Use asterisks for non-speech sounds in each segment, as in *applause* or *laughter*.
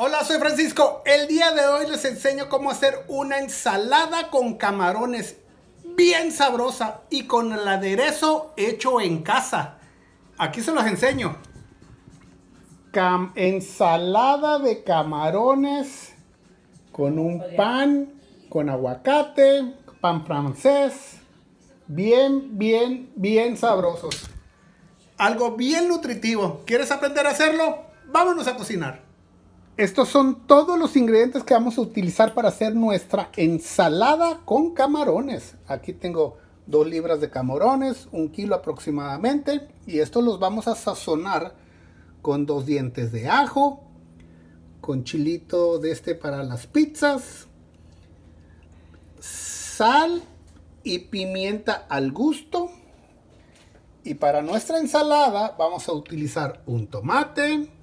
Hola, soy Francisco. El día de hoy les enseño cómo hacer una ensalada con camarones bien sabrosa y con el aderezo hecho en casa. Aquí se los enseño. Cam ensalada de camarones con un pan, con aguacate, pan francés. Bien, bien, bien sabrosos. Algo bien nutritivo. ¿Quieres aprender a hacerlo? Vámonos a cocinar. Estos son todos los ingredientes que vamos a utilizar para hacer nuestra ensalada con camarones. Aquí tengo dos libras de camarones, un kilo aproximadamente. Y estos los vamos a sazonar con dos dientes de ajo, con chilito de este para las pizzas, sal y pimienta al gusto. Y para nuestra ensalada vamos a utilizar un tomate,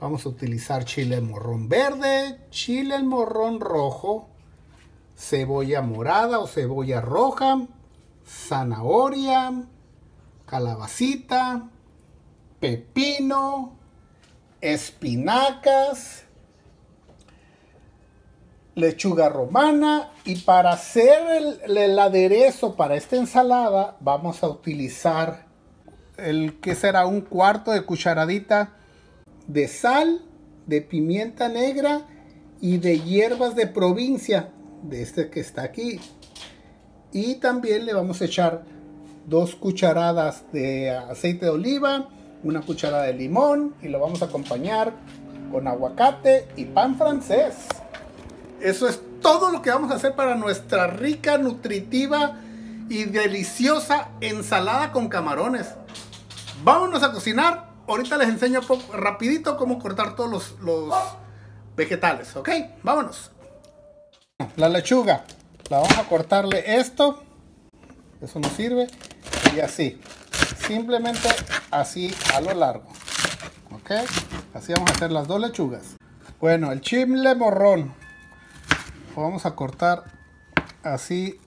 Vamos a utilizar chile morrón verde, chile morrón rojo, cebolla morada o cebolla roja, zanahoria, calabacita, pepino, espinacas, lechuga romana y para hacer el, aderezo para esta ensalada vamos a utilizar el que será un cuarto de cucharadita de sal, de pimienta negra y de hierbas de provincia, de este que está aquí. Y también le vamos a echar dos cucharadas de aceite de oliva, una cucharada de limón y lo vamos a acompañar con aguacate y pan francés. Eso es todo lo que vamos a hacer para nuestra rica, nutritiva y deliciosa ensalada con camarones. Vámonos a cocinar ahorita les enseño poco, rapidito cómo cortar todos los, vegetales, ¿ok? Vámonos. La lechuga, la vamos a cortarle esto, eso nos sirve, y así, simplemente así a lo largo, ¿ok? Así vamos a hacer las dos lechugas. Bueno, el chile morrón, lo vamos a cortar así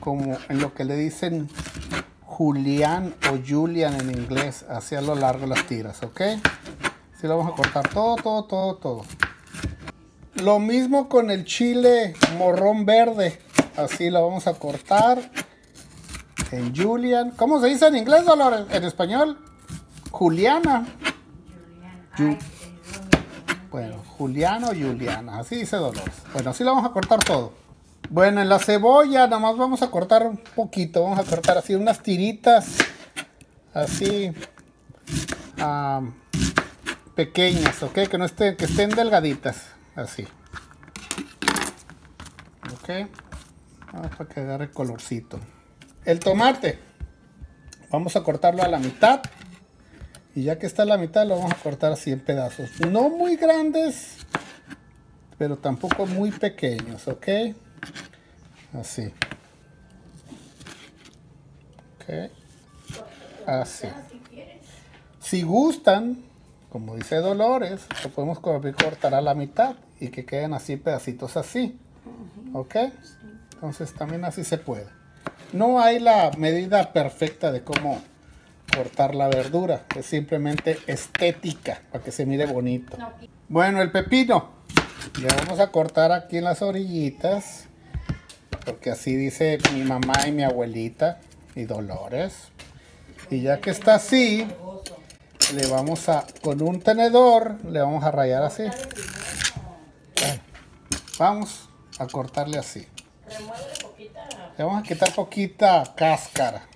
como en lo que le dicen Julián o Julian en inglés, hacia lo largo las tiras, ¿ok? Así lo vamos a cortar todo, todo, todo, todo. Lo mismo con el chile morrón verde, así lo vamos a cortar en Julian. ¿Cómo se dice en inglés, Dolores? En español, Juliana. bueno, Juliano o Juliana, así dice Dolores. Bueno, así lo vamos a cortar todo. Bueno, en la cebolla nada más vamos a cortar un poquito. Vamos a cortar así unas tiritas. Así. pequeñas, ¿ok? Que no estén, que estén delgaditas. Así. ¿Ok? Vamos para que agarre colorcito. El tomate. Vamos a cortarlo a la mitad. Y ya que está a la mitad lo vamos a cortar así en pedazos. No muy grandes. Pero tampoco muy pequeños, ¿ok? Así. Ok. Así. Si gustan, como dice Dolores, lo podemos cortar a la mitad y que queden así pedacitos así. ¿Ok? Entonces también así se puede. No hay la medida perfecta de cómo cortar la verdura. Es simplemente estética, para que se mire bonito. Bueno, el pepino. Le vamos a cortar aquí en las orillitas porque así dice mi mamá y mi abuelita y Dolores. Y ya que está así, le vamos a, con un tenedor, le vamos a rayar así. Vamos a cortarle así. Le vamos a quitar poquita cáscara.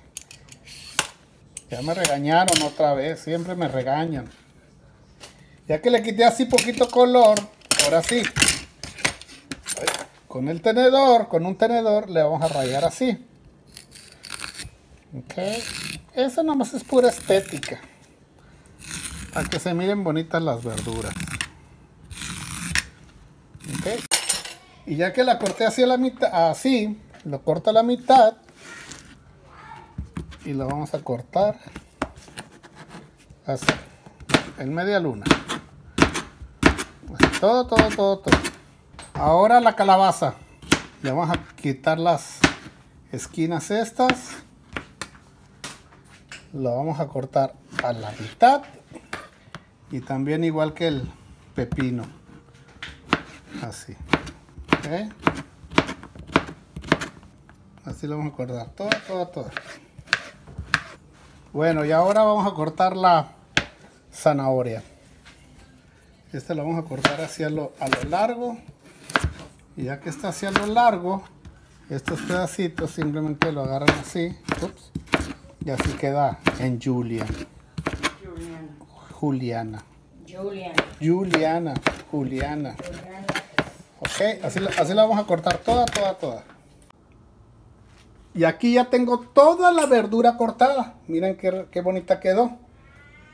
Ya me regañaron otra vez, siempre me regañan. Ya que le quité así poquito color, ahora sí, con el tenedor, con un tenedor, le vamos a rayar así. Ok. Eso nomás es pura estética. Para que se miren bonitas las verduras. Y ya que la corté así a la mitad, así, lo corto a la mitad. Y lo vamos a cortar así, en media luna. Todo, todo, todo, todo. Ahora la calabaza. Le vamos a quitar las esquinas estas. Lo vamos a cortar a la mitad. Y también igual que el pepino. Así. Así lo vamos a cortar. Todo, todo, todo. Bueno, y ahora vamos a cortar la zanahoria. Este lo vamos a cortar hacia lo, a lo largo. Y ya que está hacia lo largo, estos pedacitos simplemente lo agarran así. Ups, y así queda en Julia. Juliana. Juliana. Juliana. Juliana. Ok, así, la- así la vamos a cortar toda, toda, toda. Y aquí ya tengo toda la verdura cortada. Miren qué, qué bonita quedó.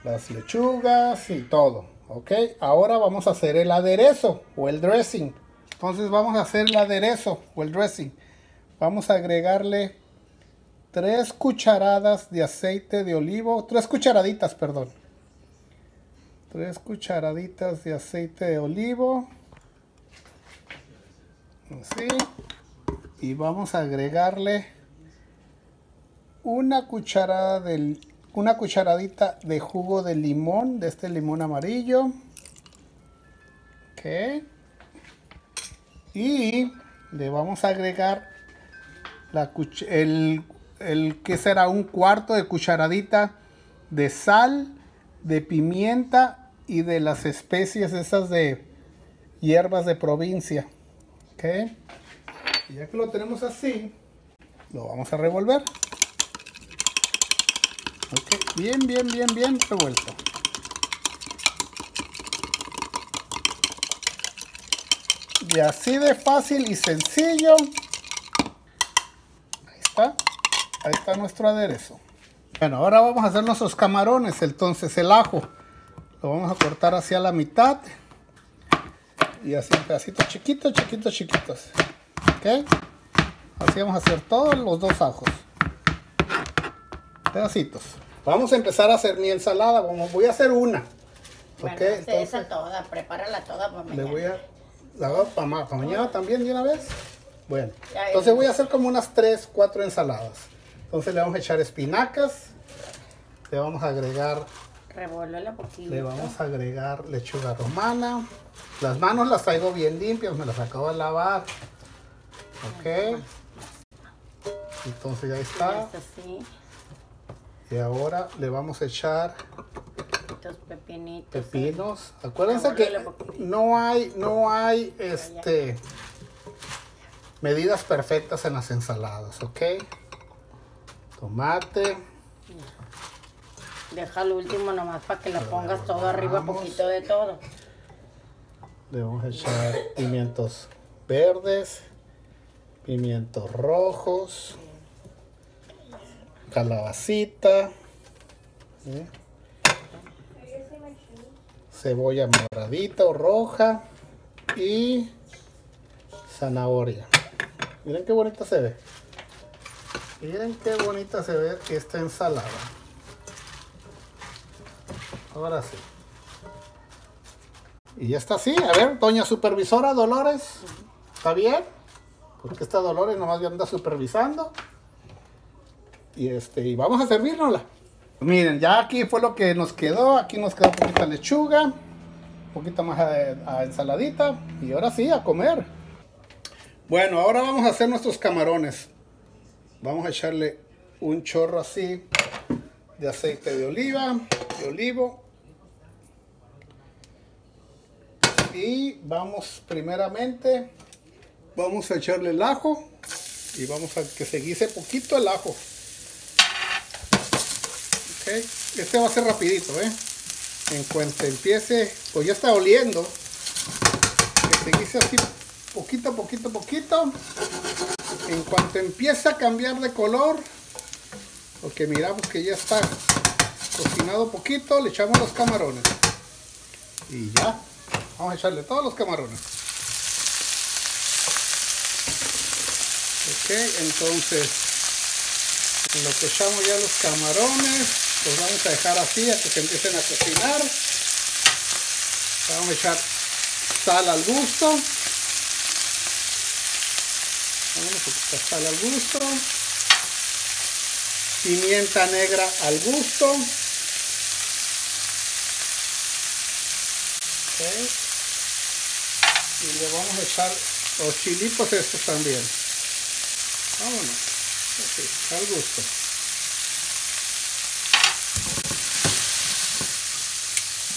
Las lechugas y todo. Ok, ahora vamos a hacer el aderezo o el dressing. Entonces vamos a hacer el aderezo o el dressing. Vamos a agregarle tres cucharadas de aceite de olivo. Tres cucharaditas, perdón. Tres cucharaditas de aceite de olivo. Así. Y vamos a agregarle una cucharada del una cucharadita de jugo de limón, de este limón amarillo. Ok. Y le vamos a agregar la el, el que será un cuarto de cucharadita de sal, de pimienta y de las especies esas de hierbas de provincia. Ok. Y ya que lo tenemos así, lo vamos a revolver. Bien, bien, bien, bien revuelto. Y así de fácil y sencillo. Ahí está. Ahí está nuestro aderezo. Bueno, ahora vamos a hacer nuestros camarones. Entonces el ajo lo vamos a cortar hacia la mitad. Y así en pedacitos chiquitos, chiquitos, chiquitos. ¿Ok? Así vamos a hacer todos los dos ajos. Pedacitos. Vamos a empezar a hacer mi ensalada. Voy a hacer una. Bueno, Entonces esa toda, prepárala toda para le mañana. voy a... ¿La hago para, ma- para mañana también de una vez? Bueno. Entonces voy a hacer como unas 3, 4 ensaladas. Entonces le vamos a echar espinacas. Le vamos a agregar Revuélvela poquito. Le vamos a agregar lechuga romana. Las manos las traigo bien limpias, me las acabo de lavar. Ok. Entonces ya Ya está. Y ahora le vamos a echar Estos pepinitos. pepinos. Acuérdense que no hay, no hay este medidas perfectas en las ensaladas, ¿ok? Tomate. Deja el último nomás para que lo pongas todo arriba, poquito de todo. Le vamos a echar pimientos verdes, pimientos rojos, calabacita, cebolla moradita o roja y zanahoria. Miren qué bonita se ve. Miren qué bonita se ve esta ensalada. Ahora sí. Y ya está así. A ver, doña supervisora Dolores. ¿Está bien? Porque esta Dolores nomás ya anda supervisando. Y este, y vamos a servirnosla. Miren, ya aquí fue lo que nos quedó. Aquí nos quedó poquita lechuga. Un poquito más a, a ensaladita. Y ahora sí, a comer. Bueno, ahora vamos a hacer nuestros camarones. Vamos a echarle un chorro así de aceite de oliva, de olivo. Y vamos primeramente, vamos a echarle el ajo y vamos a que se guise poquito el ajo. Este va a ser rapidito, ¿eh? En cuanto empiece, pues ya está oliendo. Que se guise así poquito, poquito, poquito. En cuanto empiece a cambiar de color, porque miramos que ya está cocinado poquito, le echamos los camarones. Y ya, vamos a echarle todos los camarones. Ok, entonces, en lo que echamos ya los camarones, los vamos a dejar así hasta que empiecen a cocinar. Vamos a echar sal al gusto. Vamos a poquita sal al gusto. Pimienta negra al gusto. Y le vamos a echar los chilitos estos también. Vámonos. Al gusto.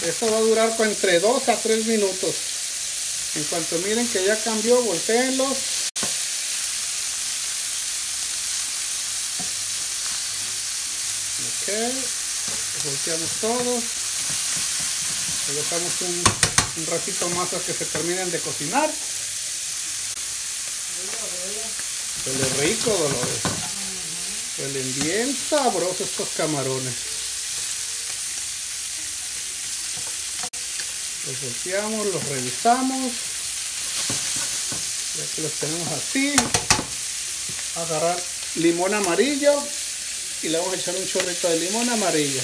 Esto va a durar entre 2 a 3 minutos. En cuanto miren que ya cambió, volteenlos. Ok, volteamos todos. Le dejamos un, un ratito más a que se terminen de cocinar. Huele rico, Dolores. Huelen bien sabrosos estos camarones. Los volteamos, los revisamos. Ya que los tenemos así. Agarrar limón amarillo y le vamos a echar un chorrito de limón amarillo.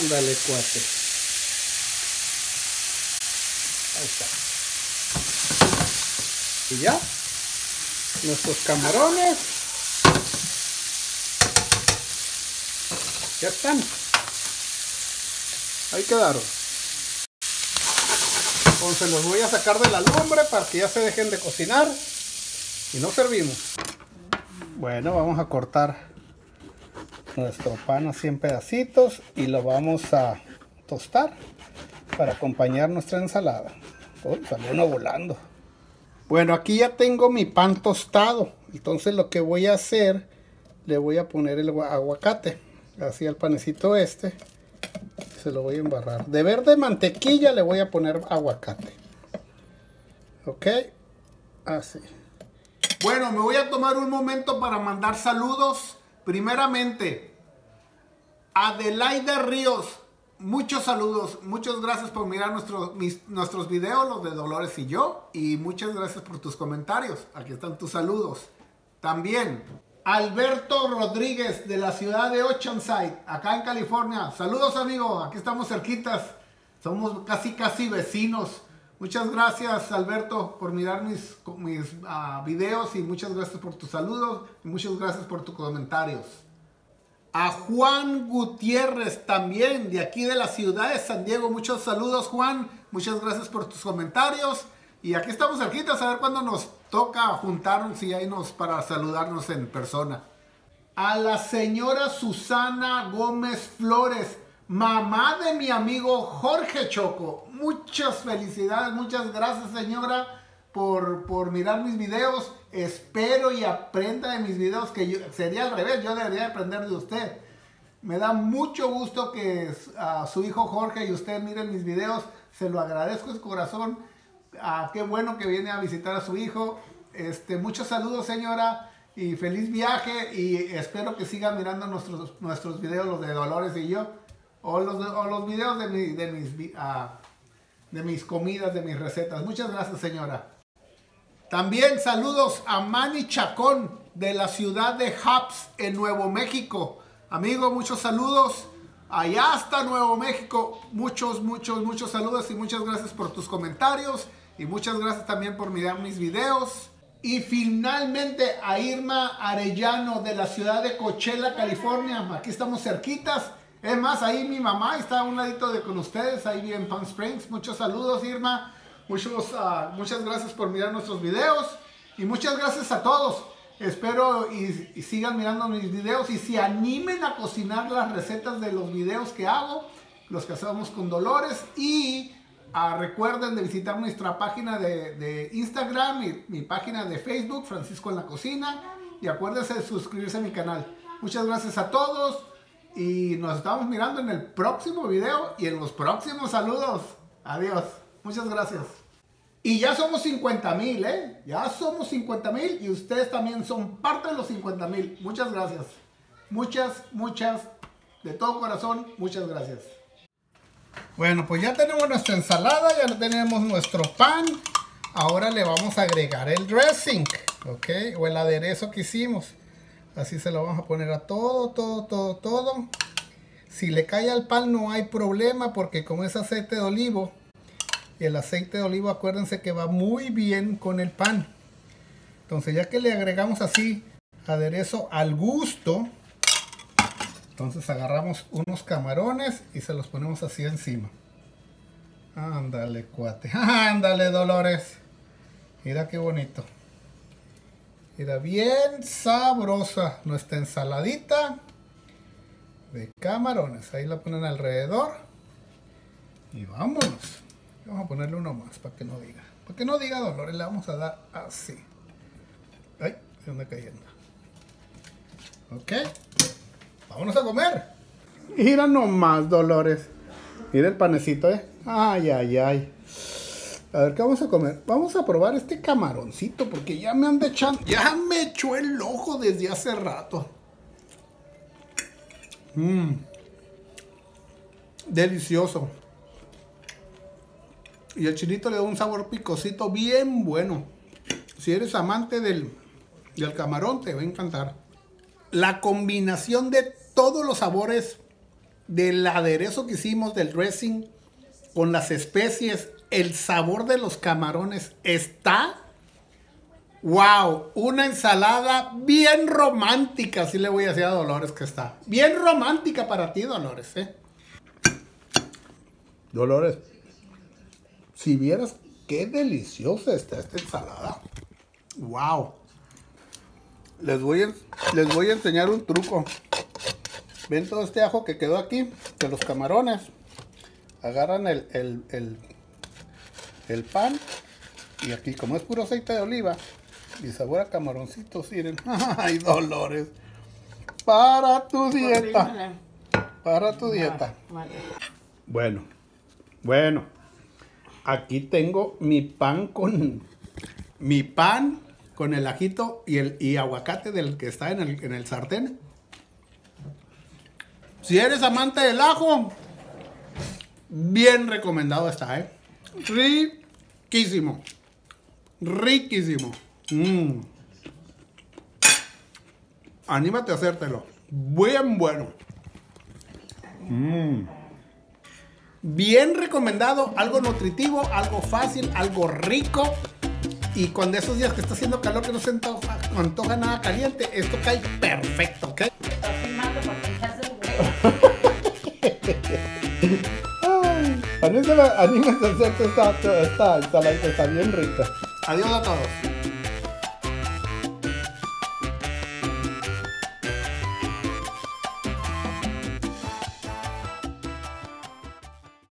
Ándale, cuate. Ahí está. Y ya. Nuestros camarones. Ya están. Ahí quedaron. Entonces los voy a sacar de la lumbre para que ya se dejen de cocinar. Y no servimos. Bueno, vamos a cortar nuestro pan así en pedacitos y lo vamos a tostar para acompañar nuestra ensalada. Uy, salió uno volando. Bueno, aquí ya tengo mi pan tostado. Entonces lo que voy a hacer, le voy a poner el aguacate. Así al panecito este. Se lo voy a embarrar. De verde mantequilla le voy a poner aguacate. Ok. Así. Bueno, me voy a tomar un momento para mandar saludos. Primeramente, Adelaida Ríos, muchos saludos, muchas gracias por mirar nuestros nuestros videos, los de Dolores y yo, y muchas gracias por tus comentarios. Aquí están tus saludos. También, Alberto Rodríguez de la ciudad de Oceanside, acá en California. Saludos, amigo, aquí estamos cerquitas, somos casi, casi vecinos. Muchas gracias Alberto por mirar mis, mis uh, videos y muchas gracias por tus saludos y muchas gracias por tus comentarios. A Juan Gutiérrez también de aquí de la ciudad de San Diego. Muchos saludos Juan, muchas gracias por tus comentarios. Y aquí estamos cerquitas a ver cuándo nos toca juntarnos y ahí nos para saludarnos en persona. A la señora Susana Gómez Flores mamá de mi amigo Jorge Choco. Muchas felicidades, muchas gracias señora por, por mirar mis videos. Espero y aprenda de mis videos, que sería al revés, yo debería aprender de usted. Me da mucho gusto que uh, su hijo Jorge y usted miren mis videos. Se lo agradezco de corazón. Qué bueno que viene a visitar a su hijo. Este, muchos saludos señora y feliz viaje y espero que siga mirando nuestros, nuestros videos, los de Dolores y yo o los, o los videos de, de, mis, uh, de mis comidas, de mis recetas. Muchas gracias, señora. También saludos a Manny Chacón de la ciudad de Haps en Nuevo México. Amigo, muchos saludos. Allá hasta Nuevo México. Muchos, muchos, muchos saludos y muchas gracias por tus comentarios. Y muchas gracias también por mirar mis videos. Y finalmente a Irma Arellano de la ciudad de Coachella, California. Aquí estamos cerquitas. Es más, ahí mi mamá está a un ladito de con ustedes, ahí en Palm Springs. Muchos saludos, Irma. Muchos, uh, muchas gracias por mirar nuestros videos. Y muchas gracias a todos. Espero y, y, sigan mirando mis videos y se animen a cocinar las recetas de los videos que hago, los que hacemos con Dolores. Y uh, recuerden de visitar nuestra página de, de Instagram y mi página de Facebook, Francisco en la Cocina. Y acuérdense de suscribirse a mi canal. Muchas gracias a todos. Y nos estamos mirando en el próximo video y en los próximos saludos. Adiós. Muchas gracias. Y ya somos 50 mil, ¿eh? Ya somos 50 mil y ustedes también son parte de los 50 mil. Muchas gracias. Muchas, muchas, de todo corazón, muchas gracias. Bueno, pues ya tenemos nuestra ensalada, ya tenemos nuestro pan. Ahora le vamos a agregar el dressing, ¿ok? O el aderezo que hicimos. Así se lo vamos a poner a todo, todo, todo, todo. Si le cae al pan no hay problema porque como es aceite de olivo, el aceite de olivo acuérdense que va muy bien con el pan. Entonces ya que le agregamos así aderezo al gusto, entonces agarramos unos camarones y se los ponemos así encima. Ándale, cuate. *laughs* Ándale, Dolores. Mira qué bonito. Mira, bien sabrosa nuestra ensaladita de camarones. Ahí la ponen alrededor. Y vámonos. Vamos a ponerle uno más para que no diga. Para que no diga Dolores, le vamos a dar así. Ay, se anda cayendo. Ok. Vámonos a comer. Mira nomás, Dolores. Mira el panecito, ¿eh? Ay, ay, ay. A ver, ¿qué vamos a comer? Vamos a probar este camaroncito porque ya me anda echando... Ya me echó el ojo desde hace rato. Mmm. Delicioso. Y el chilito le da un sabor picosito bien bueno. Si eres amante del, del camarón, te va a encantar. La combinación de todos los sabores del aderezo que hicimos, del dressing, con las especies, el sabor de los camarones está. ¡Wow! Una ensalada bien romántica, así le voy a decir a Dolores que está. Bien romántica para ti, Dolores, ¿eh? Dolores, si vieras qué deliciosa está esta ensalada. ¡Wow! Les voy a, les voy a enseñar un truco. ¿Ven todo este ajo que quedó aquí? De los camarones. Agarran el, el, el, el pan. Y aquí, como es puro aceite de oliva. Y sabor a camaroncitos, miren. *laughs* ¡Ay, Dolores! Para tu dieta. Para tu dieta. Bueno, bueno. Aquí tengo mi pan con mi pan con el ajito y el y aguacate del que está en el, en el sartén. Si eres amante del ajo, bien recomendado está, ¿eh? Riquísimo. Riquísimo. Mm. Anímate a hacértelo. Bien bueno. Mm. Bien recomendado, algo nutritivo, algo fácil, algo rico. Y cuando esos días que está haciendo calor que no se antoja, nada caliente, esto cae perfecto, ¿ok? Anímense a hacer esta, esta ensaladita, está bien rica. Adiós a todos.